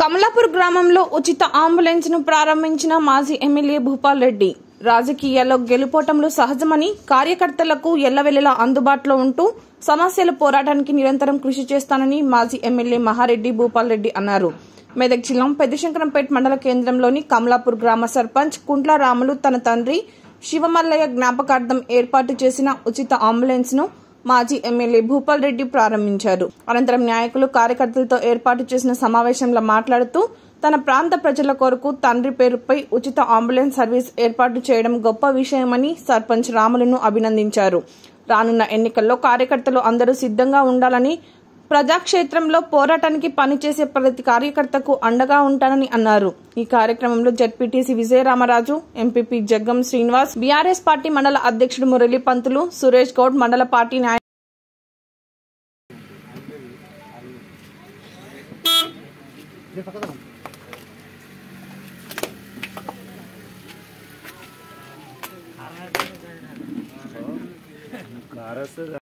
కమలాపూర్ గ్రామంలో ఉచిత అంబులెన్స్ను ప్రారంభించిన మాజీ ఎమ్మెల్యే భూపాల్ రెడ్డి. రాజకీయాల్లో గెలుపోటంలో సహజమని కార్యకర్తలకు ఎల్లవెల్లలా అందుబాటులో ఉంటూ సమస్యల పోరాటానికి నిరంతరం కృషి చేస్తానని మాజీ ఎమ్మెల్యే మహారెడ్డి భూపాల్ రెడ్డి అన్నారు. మెదక్ జిల్లా పెద్దశంకరంపేట మండల కేంద్రంలోని కమలాపూర్ గ్రామ సర్పంచ్ కుంట్ల రాములు తన తండ్రి శివమల్లయ్య జ్ఞాపకార్థం ఏర్పాటు చేసిన ఉచిత అంబులెన్స్ను మాజీ ఎమ్మెల్యే భూపాల్ రెడ్డి ప్రారంభించారు. అనంతరం నాయకులు కార్యకర్తలతో ఏర్పాటు చేసిన సమావేశంలో మాట్లాడుతూ తన ప్రాంత ప్రజల కొరకు తండ్రి పేరుపై ఉచిత అంబులెన్స్ సర్వీస్ ఏర్పాటు చేయడం గొప్ప విషయమని సర్పంచ్ రాములను అభినందించారు. రానున్న ఎన్నికల్లో కార్యకర్తలు అందరూ సిద్ధంగా ఉండాలని ప్రజాక్షేత్రంలో పోరాటానికి పనిచేసే ప్రతి కార్యకర్తకు అండగా ఉంటానని అన్నారు. ఈ కార్యక్రమంలో ZPTC Vijayaramaraju MPP Jaggam Srinivas BRS party మండల అధ్యక్షుడు మురళీ పంతులు సురేష్ గౌడ్ మండల పార్టీ నాయ Para será.